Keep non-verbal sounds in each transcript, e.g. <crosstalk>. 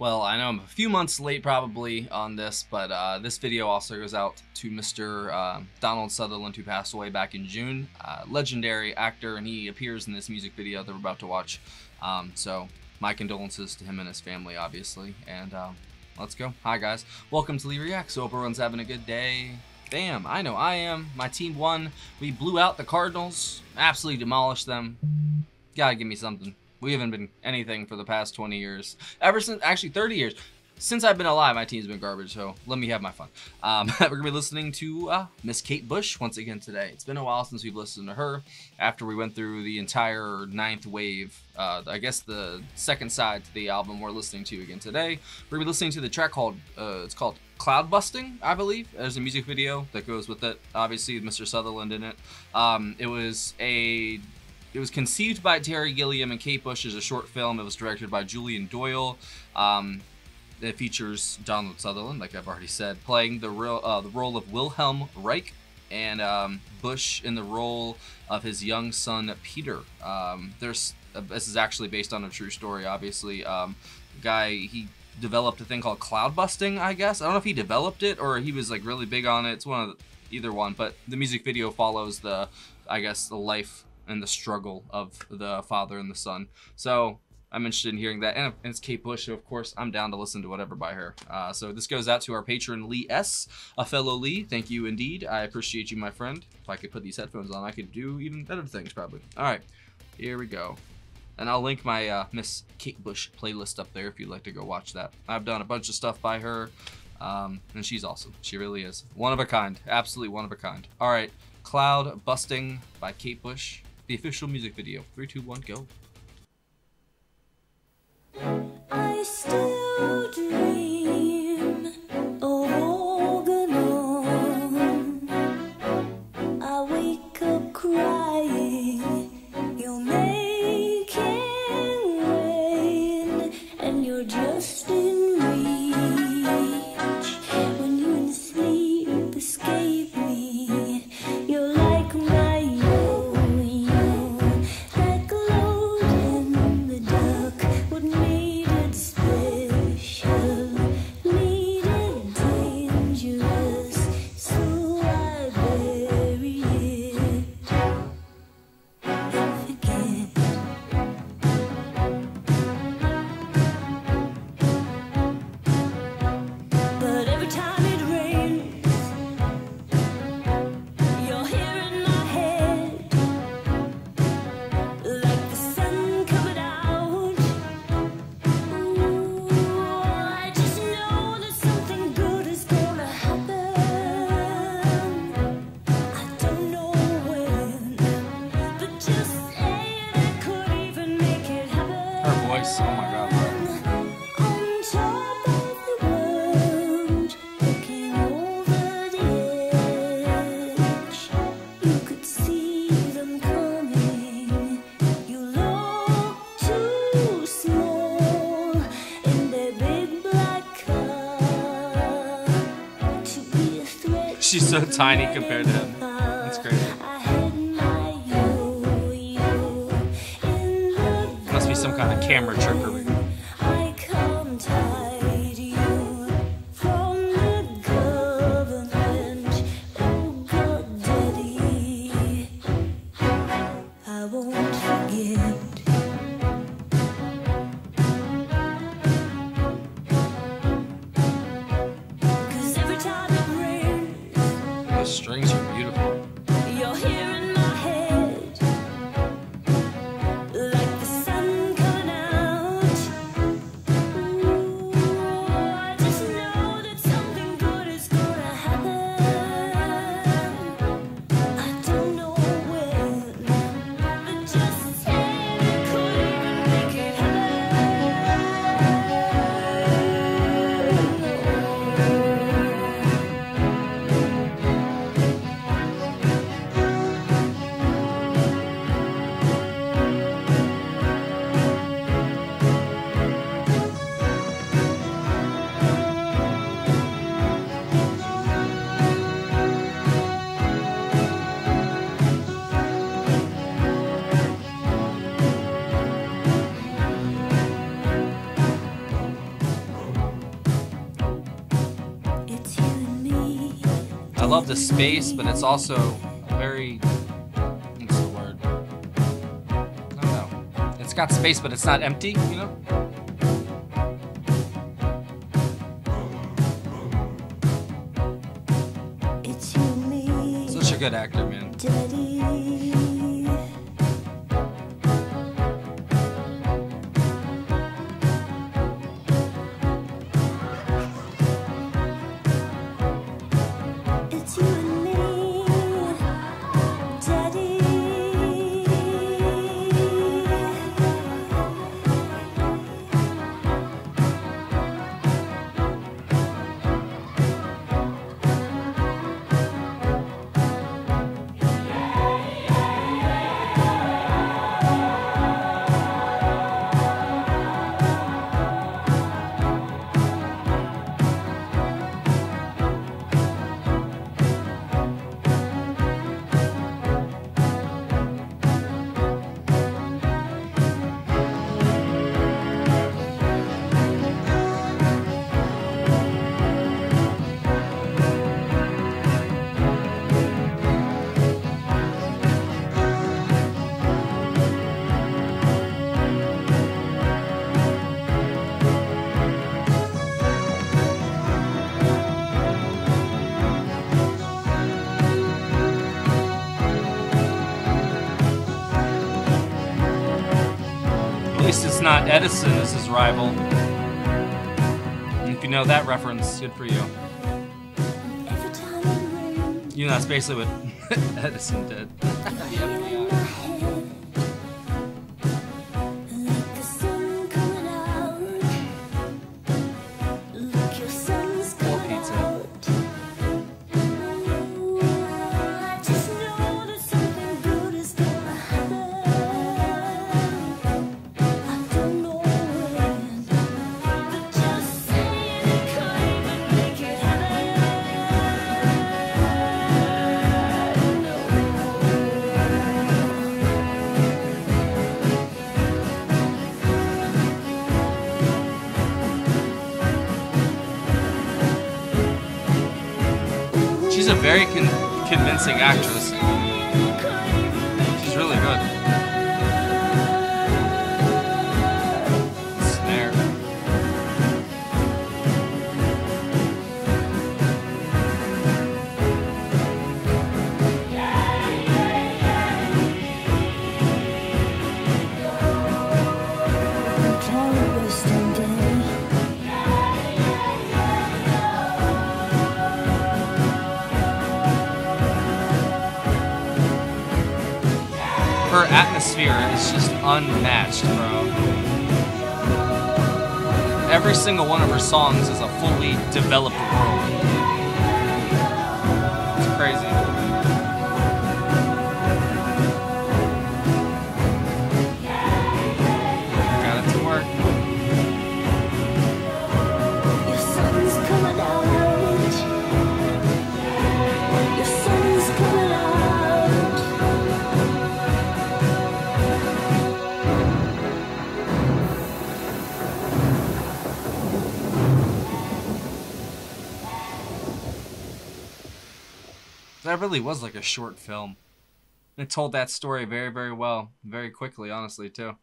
Well, I know I'm a few months late probably on this, but uh, this video also goes out to Mr. Uh, Donald Sutherland, who passed away back in June. Uh, legendary actor, and he appears in this music video that we're about to watch. Um, so, my condolences to him and his family, obviously. And um, let's go. Hi, guys. Welcome to Lee Reacts. Hope everyone's having a good day. Bam, I know I am. My team won. We blew out the Cardinals, absolutely demolished them. Gotta give me something. We haven't been anything for the past 20 years. Ever since, actually 30 years. Since I've been alive, my team's been garbage, so let me have my fun. Um, <laughs> we're to be listening to uh, Miss Kate Bush once again today. It's been a while since we've listened to her after we went through the entire ninth wave. Uh, I guess the second side to the album we're listening to again today. We're to be listening to the track called, uh, it's called Cloudbusting, I believe. There's a music video that goes with it. Obviously, Mr. Sutherland in it. Um, it was a it was conceived by Terry Gilliam and Kate Bush as a short film. It was directed by Julian Doyle. Um, it features Donald Sutherland, like I've already said, playing the, real, uh, the role of Wilhelm Reich, and um, Bush in the role of his young son Peter. Um, there's uh, this is actually based on a true story. Obviously, um, guy he developed a thing called cloud busting. I guess I don't know if he developed it or he was like really big on it. It's one of the, either one, but the music video follows the I guess the life and the struggle of the father and the son. So I'm interested in hearing that. And it's Kate Bush, so of course I'm down to listen to whatever by her. Uh, so this goes out to our patron Lee S, a fellow Lee. Thank you indeed. I appreciate you, my friend. If I could put these headphones on, I could do even better things probably. All right, here we go. And I'll link my uh, Miss Kate Bush playlist up there if you'd like to go watch that. I've done a bunch of stuff by her, um, and she's awesome. She really is. One of a kind. Absolutely one of a kind. All right, Cloudbusting by Kate Bush the official music video. Three, two, one, go. So tiny compared to him. That's crazy. Must be some kind of camera trickery. I from the love the space, but it's also very. What's the word? I don't know. It's got space, but it's not empty, you know? Such a good actor, man. Not Edison as his rival. And if you know that reference, good for you. You know, that's basically what <laughs> Edison did. <laughs> a very con convincing actress. Her atmosphere is just unmatched, bro. Every single one of her songs is a fully developed world. Really was like a short film. It told that story very, very well, very quickly, honestly, too.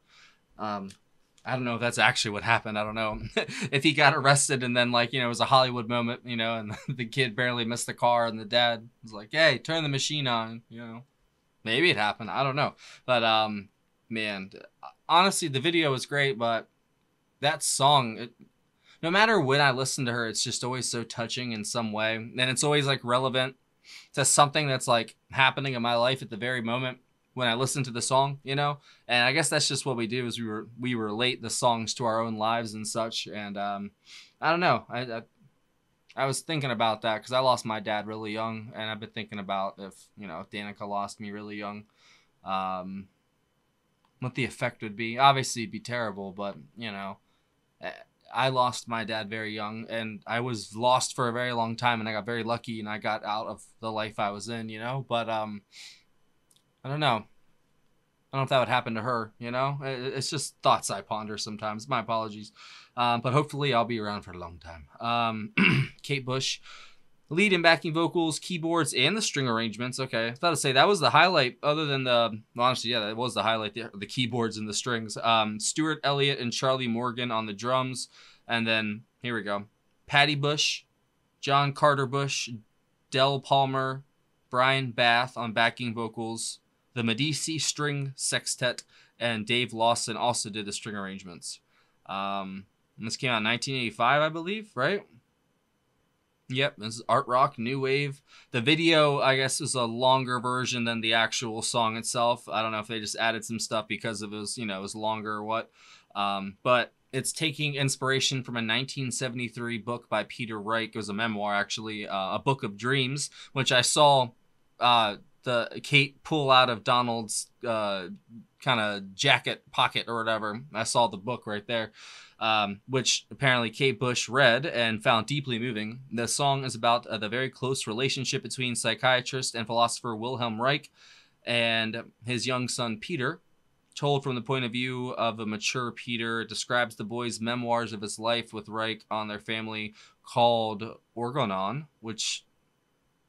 Um, I don't know if that's actually what happened. I don't know <laughs> if he got arrested and then like you know it was a Hollywood moment, you know, and <laughs> the kid barely missed the car and the dad was like, "Hey, turn the machine on," you know. Maybe it happened. I don't know, but um, man, honestly, the video was great, but that song, it, no matter when I listen to her, it's just always so touching in some way, and it's always like relevant to something that's like happening in my life at the very moment when I listen to the song, you know. And I guess that's just what we do is we were we relate the songs to our own lives and such. And um, I don't know. I, I I was thinking about that because I lost my dad really young, and I've been thinking about if you know if Danica lost me really young, um, what the effect would be. Obviously, it'd be terrible, but you know, eh, I lost my dad very young, and I was lost for a very long time, and I got very lucky, and I got out of the life I was in, you know. But um, I don't know. I don't know if that would happen to her, you know? It's just thoughts I ponder sometimes. My apologies. Um, but hopefully I'll be around for a long time. Um, <clears throat> Kate Bush, lead and backing vocals, keyboards, and the string arrangements. Okay, I thought to say that was the highlight. Other than the well, honestly, yeah, that was the highlight. The, the keyboards and the strings. Um, Stuart Elliott and Charlie Morgan on the drums, and then here we go, Paddy Bush, John Carder Bush, Del Palmer, Brian Bath on backing vocals, the Medici String Sextet, and Dave Lawson also did the string arrangements. Um, this came out in 1985, I believe, right? Yep, this is art rock, new wave. The video, I guess, is a longer version than the actual song itself. I don't know if they just added some stuff because it was, you know, it was longer or what. Um, but it's taking inspiration from a 1973 book by Peter Reich. It was a memoir, actually, uh, a book of dreams, which I saw uh, the Kate pull out of Donald's uh, kind of jacket pocket or whatever. I saw the book right there, um, which apparently Kate Bush read and found deeply moving. The song is about uh, the very close relationship between psychiatrist and philosopher Wilhelm Reich and his young son Peter. Told from the point of view of a mature Peter, describes the boy's memoirs of his life with Reich on their family called Orgonon, which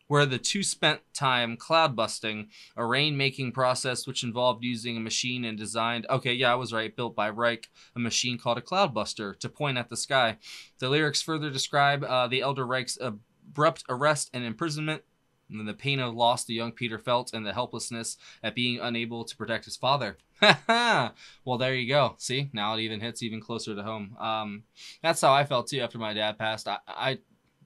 where the two spent time cloud busting, a rain making process which involved using a machine and designed, okay, yeah, I was right, built by Reich, a machine called a cloud buster to point at the sky. The lyrics further describe uh, the elder Reich's abrupt arrest and imprisonment. And the pain of loss the young Peter felt and the helplessness at being unable to protect his father. <laughs> well, there you go. See, now it even hits even closer to home. Um, that's how I felt too after my dad passed. I, I,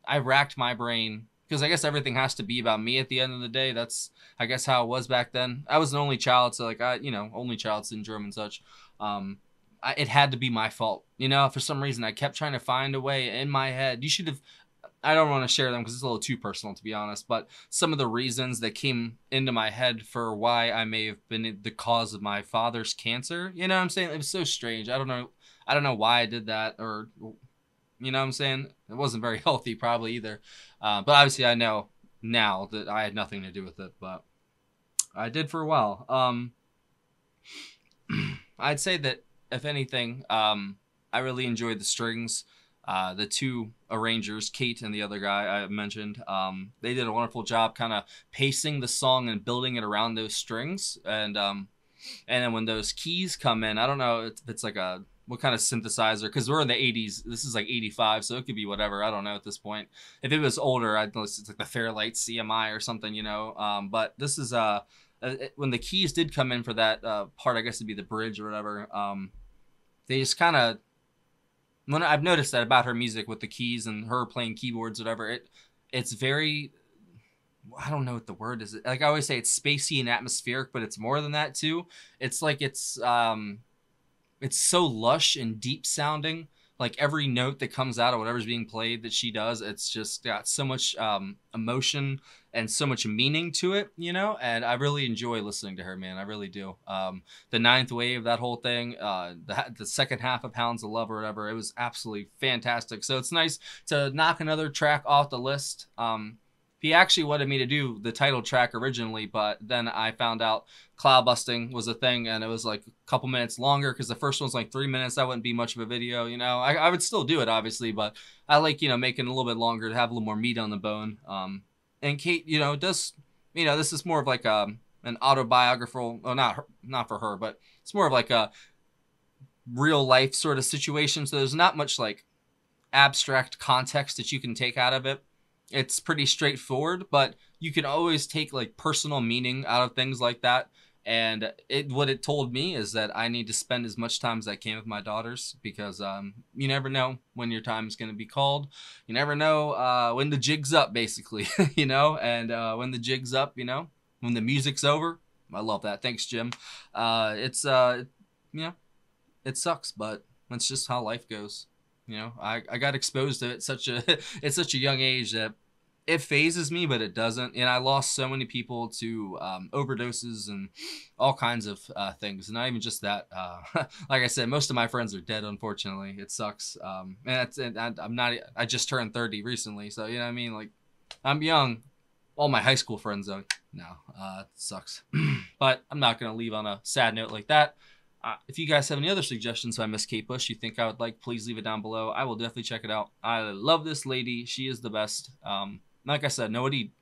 I racked my brain because I guess everything has to be about me at the end of the day. That's I guess how it was back then. I was an only child, so like I, you know, only child syndrome and such. Um, I, it had to be my fault. You know, for some reason I kept trying to find a way in my head. You should have. I don't want to share them because it's a little too personal to be honest. But some of the reasons that came into my head for why I may have been the cause of my father's cancer. You know what I'm saying? It was so strange. I don't know. I don't know why I did that or you know what I'm saying? It wasn't very <laughs> healthy, probably either. Uh, but obviously, I know now that I had nothing to do with it, but I did for a while. Um, <clears throat> I'd say that if anything, um, I really enjoyed the strings. Uh, the two arrangers, Kate and the other guy I mentioned, um, they did a wonderful job kind of pacing the song and building it around those strings. And um, and then when those keys come in, I don't know if it's like a what kind of synthesizer because we're in the 80s this is like 85 so it could be whatever i don't know at this point if it was older i'd know it's like the fairlight cmi or something you know um, but this is uh, uh when the keys did come in for that uh, part i guess it'd be the bridge or whatever um, they just kind of when i've noticed that about her music with the keys and her playing keyboards whatever it it's very I don't know what the word is. Like I always say, it's spacey and atmospheric, but it's more than that too. It's like it's um, it's so lush and deep sounding. Like every note that comes out of whatever's being played that she does, it's just got so much um, emotion and so much meaning to it, you know. And I really enjoy listening to her, man. I really do. Um, the ninth wave, that whole thing, uh, the the second half of Hounds of Love or whatever, it was absolutely fantastic. So it's nice to knock another track off the list. Um, he actually wanted me to do the title track originally, but then I found out cloud busting was a thing and it was like a couple minutes longer because the first one's like three minutes. That wouldn't be much of a video, you know. I, I would still do it, obviously, but I like, you know, making it a little bit longer to have a little more meat on the bone. Um, and Kate, you know, does, you know, this is more of like a, um, an autobiographical, well, not her, not for her, but it's more of like a real life sort of situation. So there's not much like abstract context that you can take out of it it's pretty straightforward, but you can always take like personal meaning out of things like that. And it what it told me is that I need to spend as much time as I can with my daughters because um, you never know when your time is going to be called. You never know uh, when the jig's up, basically, <laughs> you know. And uh, when the jig's up, you know, when the music's over. I love that. Thanks, Jim. Uh, it's uh, you know, it sucks, but that's just how life goes. You know, I, I got exposed to it such a <laughs> at such a young age that it fazes me, but it doesn't. And I lost so many people to um, overdoses and all kinds of uh, things. And not even just that. Uh, <laughs> like I said, most of my friends are dead. Unfortunately, it sucks. Um, and and I'm not. I just turned 30 recently, so you know what I mean. Like, I'm young. All my high school friends though. No, uh, sucks. <clears throat> but I'm not gonna leave on a sad note like that. Uh, if you guys have any other suggestions by Miss Kate Bush you think I would like, please leave it down below. I will definitely check it out. I love this lady. She is the best. Um, like I said, nobody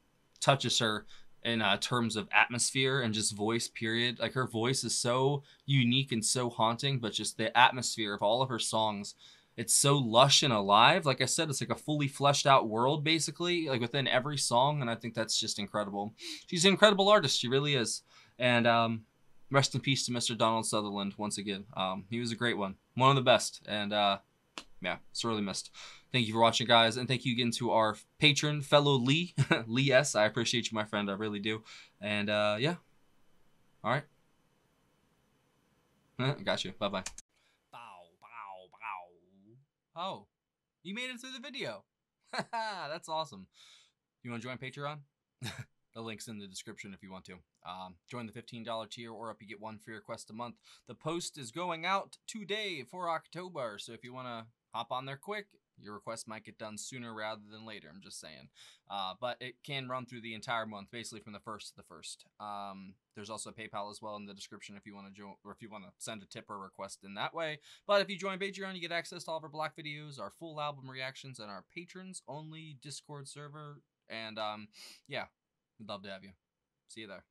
touches her in uh, terms of atmosphere and just voice. Period. Like her voice is so unique and so haunting, but just the atmosphere of all of her songs. It's so lush and alive. Like I said, it's like a fully fleshed out world, basically, like within every song, and I think that's just incredible. She's an incredible artist. She really is. And um, rest in peace to Mr. Donald Sutherland once again. Um, he was a great one, one of the best, and uh, yeah, sorely missed. Thank you for watching, guys, and thank you again to our patron, fellow Lee, <laughs> Lee S. I appreciate you, my friend. I really do. And uh, yeah, all right. <laughs> Got you. Bye bye. Bow, bow, bow. Oh, you made it through the video. <laughs> That's awesome. You want to join Patreon? The link's in the description if you want to. Um, join the $15 tier or up you get one free request a month. The post is going out today for October, so if you want to hop on there quick, your request might get done sooner rather than later. I'm just saying. Uh, but it can run through the entire month, basically from the first to the first. Um, there's also PayPal as well in the description if you want to join or if you want to send a tip or request in that way. But if you join Patreon, you get access to all of our Black videos, our full album reactions, and our patrons only Discord server. And um, yeah, We'd love to have you. See you there.